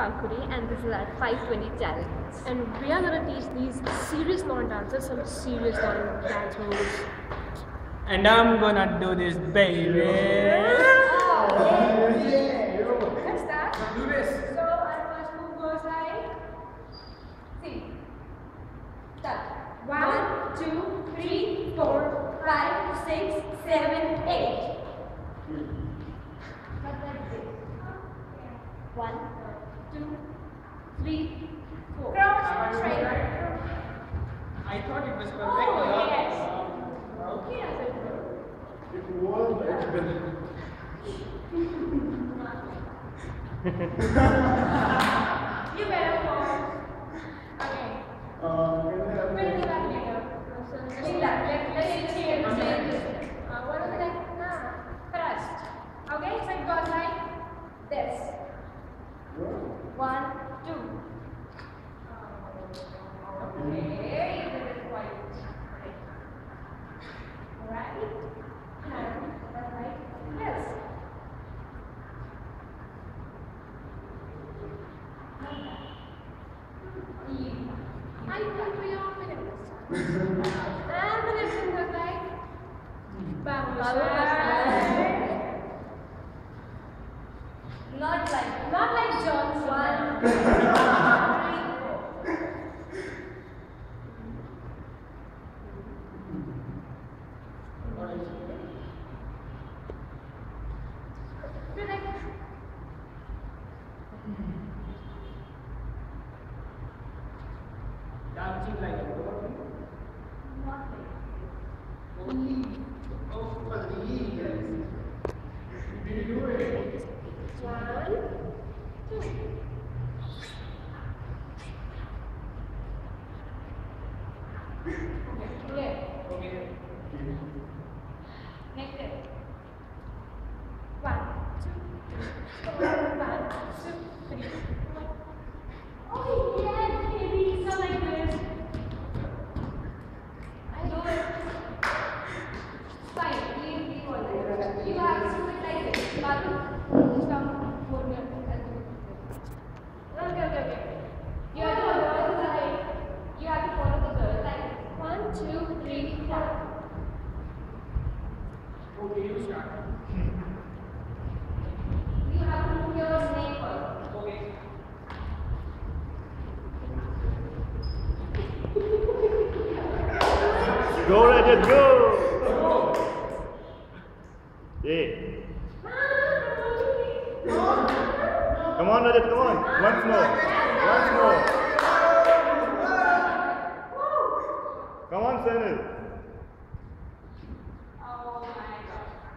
Pankuri and this is our 520 challenge. And we are gonna teach these serious non-dancers some serious non-dance moves. And I'm gonna do this, baby. Let's start. Do this. So our first move goes like see. Start. One, two, three, four, five, six, seven, eight. Not like this. One, two, I thought it was perfect. You better pause. Okay. We'll do that that. Let, let's it. Uh, what is? Nah. Thrust. Okay, so it goes like this. One, two. Okay, you did it quite right. Right? And that's right. Yes. We. And the next one goes like Babu Not like, not like John's one. three, four. Do like Dancing like a robot. not like Only. Oh, only. Yes. Did you do it? one, two. Okay. Okay. Next step. One, two, three, four, one, two, three, four. Oh yeah, baby, so like this. I know it. Fine, leave me for that. You have to do it like this. Batu, stop, hold me up. I'll do it. Okay, okay, okay. You have to follow the like. You have to follow the girl. Like one, two, three, four. Okay, you start. You have to move your name first. Okay. Go Rajat, go! Yeah. Come on Rajat, come on. Once more. Once more. Come on Sanil.